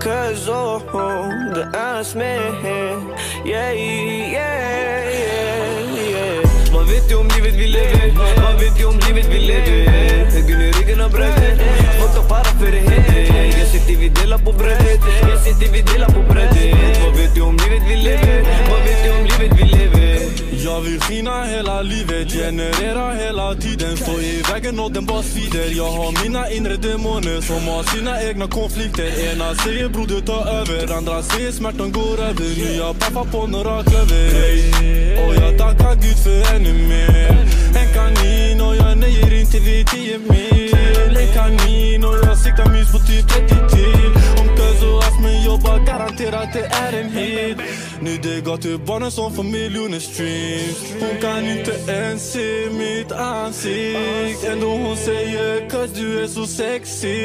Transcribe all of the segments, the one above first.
Cause oh, det är smed Yeah, yeah, yeah, yeah Vad vet du om livet vi lever? Vad vet du om livet vi lever? Högern i ryggen Folk tar para för det heter Jag sitter vi delar på brödet Jag sitter Jag hela livet, genererar hela tiden Så i vägen och den bara svider Jag har mina inre demoner som har sina egna konflikter. Ena säger broder ta över, andra säger smärtan går över. Nu jag paffar på några klöver. Och jag tackar Gud för ännu mer. En kanin och jag Nu det går till barnen som får miljoner streams Hon kan inte ens se mitt ansikte Ändå hon säger cause du är så sexy.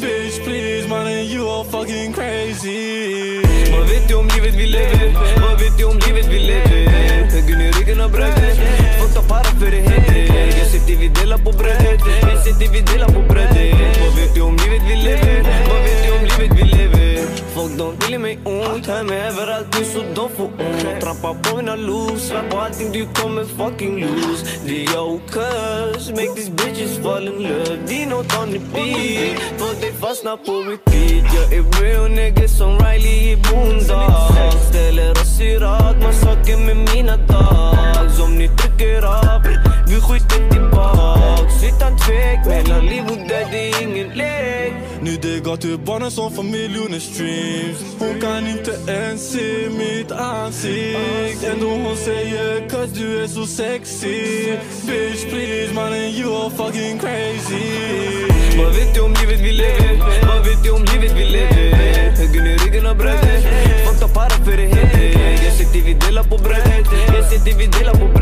Bitch please mannen you are fucking crazy. Vad vet du om livet vi lever? Vad vet du om livet vi lever? Högern i ryggen och brödet. Folk tar para för det heter Jag sitter vi delar på brödet. Jag sitter vi delar ont Hör mig överallt nu så de får ont Trampar på mina loos Svär på allting du kommer fucking lose. Jag cuz Make these bitches fall in love. Är nåt on the beat Folk de fastnar på repeat Jag är real nigga som Riley i Boondock Ställer oss i rad Massaker med mina dogs Om ni trycker av Vi skjuter tillbaks Utan tvek Mellan liv och Går till barnen som får miljoner streams. Hon kan inte ens se mitt ansikte Ändå hon säger cause är så sexy. Bitch please mannen you are fucking crazy. Vad vet du om livet vi lever? Vad vet du om livet vi lever? Högern i ryggen och brödet Folk tar para för det heter Jag sitter vi delar på brödet Jag sitter vi delar på brödet